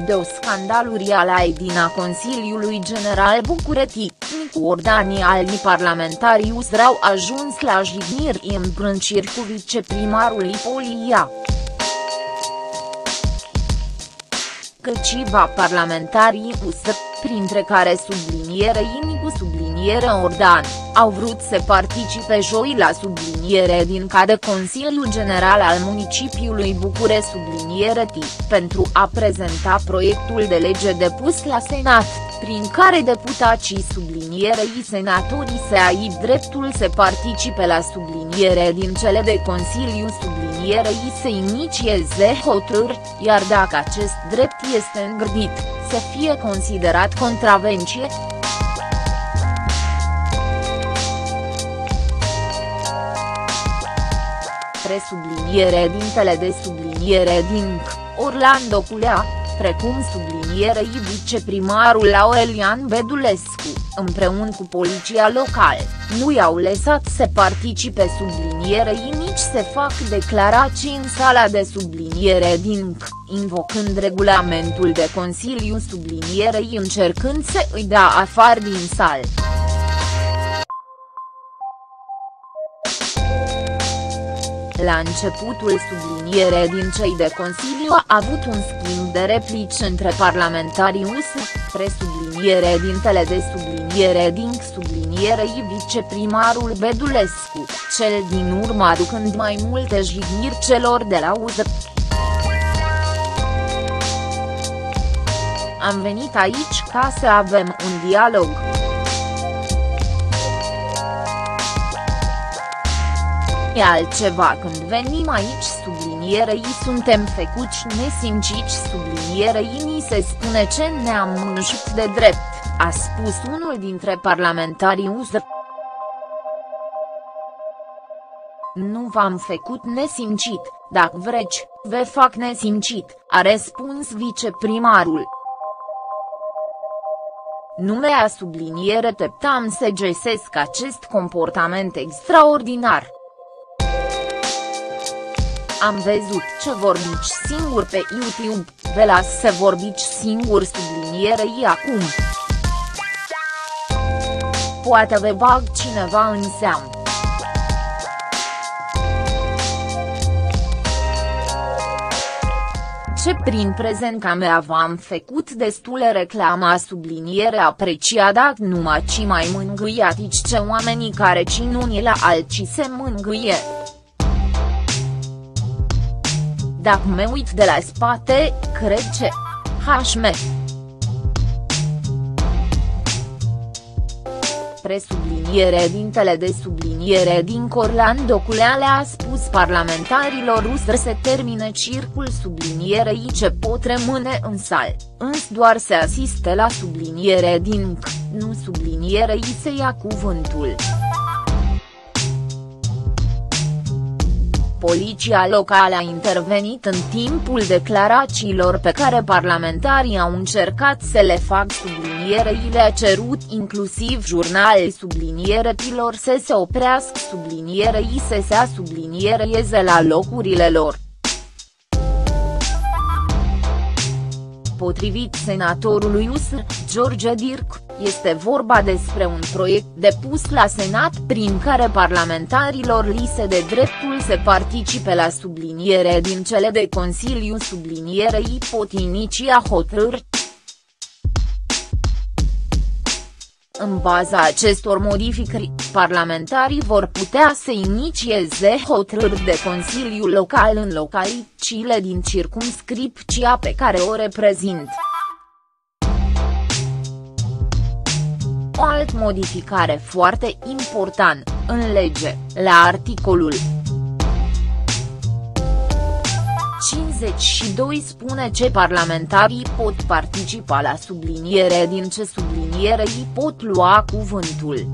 video scandalurii ale din Consiliului General București, Nicu Ordani alni parlamentarii USR au ajuns la jigniri în brânciri cu viceprimarul Ipolia. Câțiva parlamentarii USR, printre care subliniere Inicu subliniere Ordan, au vrut să participe joi la subliniere din cadre Consiliul General al Municipiului Bucure subliniere T, pentru a prezenta proiectul de lege depus la Senat, prin care deputații sublinierei senatorii se ai dreptul să participe la subliniere din cele de Consiliu sublinierei să inicieze hotărâri, iar dacă acest drept este îngrdit, să fie considerat contravenție. Presubliniere dintele de subliniere din Orlando Culea, precum sublinierei viceprimarul Aurelian Bedulescu, împreună cu poliția locală, nu i-au lăsat să participe sublinierei nici să fac declarații în sala de subliniere din C, invocând regulamentul de Consiliu sublinierei încercând să îi dea afară din sală. La începutul subliniere din cei de Consiliu a avut un schimb de replici între parlamentarii US, presubliniere dintele de subliniere din sublinierei viceprimarul Bedulescu, cel din urmă aducând mai multe jigniri celor de la US. Am venit aici ca să avem un dialog. E altceva când venim aici sublinierei suntem fecuci nesimcici sublinierei ni se spune ce ne-am mânjit de drept, a spus unul dintre parlamentarii USR. Nu v-am făcut nesimcit, dacă vreți, vă fac nesimcit, a răspuns viceprimarul. Numea subliniere teptam să găsesc acest comportament extraordinar. Am văzut ce vorbici singur pe YouTube, vă las să vorbici singur sublinierei acum. Poate vă bag cineva în seamă. ce prin prezent camera v-am făcut destule reclama subliniere aprecia dacă numai ci mai mângâiatici ce oamenii care cinuni la alții se mângâie. Dacă mă uit de la spate, cred că HM. Presubliniere dintele de subliniere din Corlando Culeale a spus parlamentarilor USR să termine circul sublinierei ce pot rămâne în sal, însă doar să asiste la subliniere din C, nu sublinierei să ia cuvântul. Poliția locală a intervenit în timpul declarațiilor pe care parlamentarii au încercat să le fac sublinierei le-a cerut inclusiv jurnalii sublinieretilor să se oprească sublinierei să se sublinierieze la locurile lor. Potrivit senatorului USR, George Dirk, este vorba despre un proiect depus la Senat prin care parlamentarilor li se de dreptul să participe la subliniere din cele de Consiliu sublinierei pot inicia hotărâri În baza acestor modificări, parlamentarii vor putea să inițieze hotărâri de Consiliu Local în localitățile din circumscripția pe care o reprezint. O alt modificare foarte important, în lege, la articolul 52 spune ce parlamentarii pot participa la subliniere din ce sublinierei pot lua cuvântul.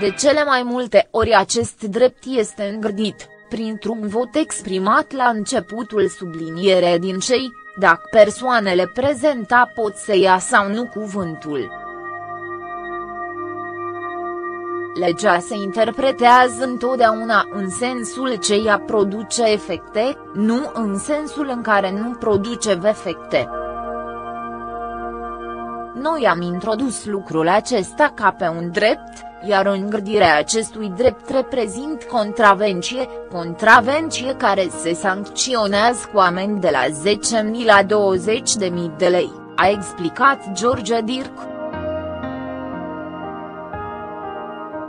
De cele mai multe ori acest drept este îngrdit, printr-un vot exprimat la începutul subliniere din cei, dacă persoanele prezenta pot să ia sau nu cuvântul. legea se interpretează întotdeauna în sensul ce ea produce efecte, nu în sensul în care nu produce efecte. Noi am introdus lucrul acesta ca pe un drept, iar îngrădirea acestui drept reprezint contravenție, contravenție care se sancționează cu amend de la 10.000 la 20.000 de lei, a explicat George Dirk.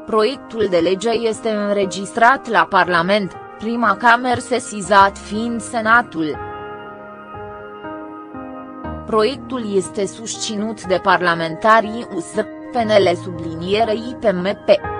Proiectul de lege este înregistrat la Parlament, prima cameră sesizat fiind Senatul. Proiectul este susținut de parlamentarii USR, PNL sublinierei PMP.